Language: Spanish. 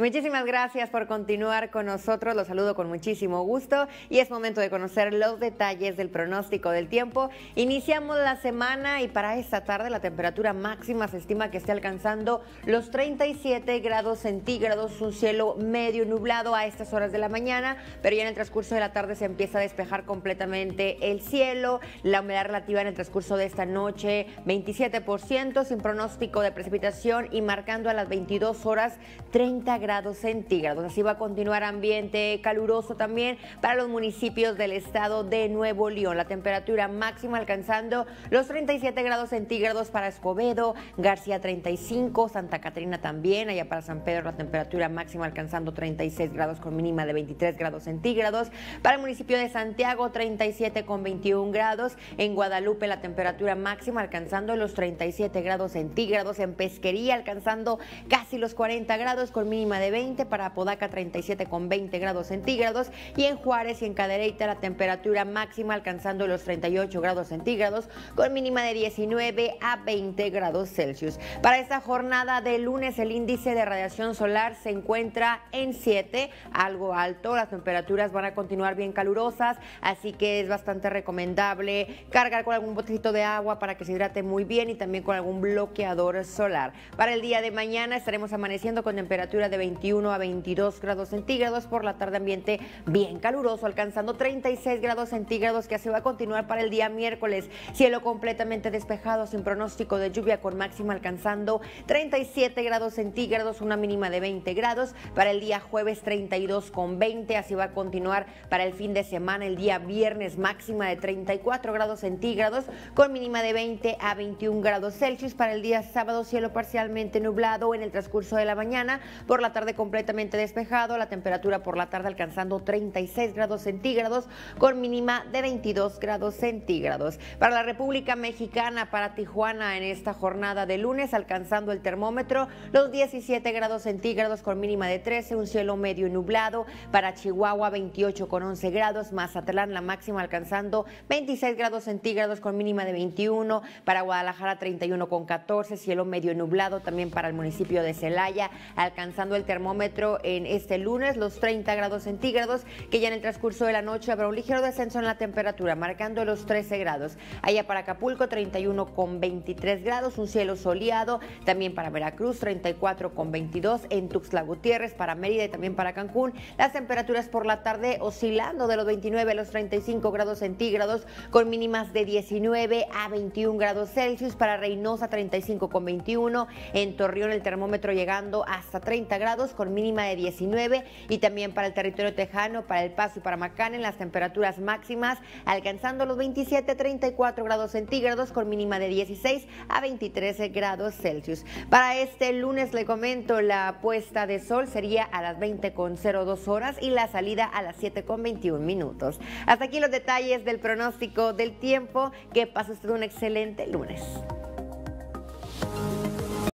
Muchísimas gracias por continuar con nosotros. Los saludo con muchísimo gusto y es momento de conocer los detalles del pronóstico del tiempo. Iniciamos la semana y para esta tarde la temperatura máxima se estima que esté alcanzando los 37 grados centígrados, un cielo medio nublado a estas horas de la mañana, pero ya en el transcurso de la tarde se empieza a despejar completamente el cielo. La humedad relativa en el transcurso de esta noche 27% sin pronóstico de precipitación y marcando a las 22 horas 30 grados centígrados. Así va a continuar ambiente caluroso también para los municipios del estado de Nuevo León. La temperatura máxima alcanzando los 37 grados centígrados para Escobedo, García 35, Santa Catarina también, allá para San Pedro la temperatura máxima alcanzando 36 grados con mínima de 23 grados centígrados. Para el municipio de Santiago 37 con 21 grados. En Guadalupe la temperatura máxima alcanzando los 37 grados centígrados. En Pesquería alcanzando casi los 40 grados con mínima de 20, para Apodaca 37 con 20 grados centígrados y en Juárez y en Cadereyta la temperatura máxima alcanzando los 38 grados centígrados con mínima de 19 a 20 grados Celsius. Para esta jornada de lunes el índice de radiación solar se encuentra en 7, algo alto, las temperaturas van a continuar bien calurosas, así que es bastante recomendable cargar con algún botecito de agua para que se hidrate muy bien y también con algún bloqueador solar. Para el día de mañana estaremos amaneciendo con temperatura de 21 a 22 grados centígrados. Por la tarde ambiente bien caluroso, alcanzando 36 grados centígrados que así va a continuar para el día miércoles. Cielo completamente despejado, sin pronóstico de lluvia con máxima alcanzando 37 grados centígrados, una mínima de 20 grados. Para el día jueves 32 con 20, así va a continuar para el fin de semana. El día viernes máxima de 34 grados centígrados con mínima de 20 a 21 grados Celsius. Para el día sábado cielo parcialmente nublado en el transcurso de la mañana por la tarde completamente despejado, la temperatura por la tarde alcanzando 36 grados centígrados con mínima de 22 grados centígrados. Para la República Mexicana, para Tijuana en esta jornada de lunes, alcanzando el termómetro los 17 grados centígrados con mínima de 13, un cielo medio nublado. Para Chihuahua 28 con 11 grados, Mazatlán la máxima alcanzando 26 grados centígrados con mínima de 21, para Guadalajara 31 con 14, cielo medio nublado también para el municipio de Celaya, alcanzando el termómetro en este lunes, los 30 grados centígrados, que ya en el transcurso de la noche habrá un ligero descenso en la temperatura, marcando los 13 grados. Allá para Acapulco, 31 con 23 grados, un cielo soleado. También para Veracruz, 34 con 22. En Tuxtla Gutiérrez, para Mérida y también para Cancún, las temperaturas por la tarde oscilando de los 29 a los 35 grados centígrados, con mínimas de 19 a 21 grados Celsius. Para Reynosa, 35 con 21. En Torreón, el termómetro llegando hasta 30 grados con mínima de 19 y también para el territorio tejano, para El Paso y para Macán en las temperaturas máximas alcanzando los 27, 34 grados centígrados con mínima de 16 a 23 grados Celsius. Para este lunes le comento la puesta de sol sería a las 20 con 02 horas y la salida a las 7 con 21 minutos. Hasta aquí los detalles del pronóstico del tiempo. Que pase usted un excelente lunes.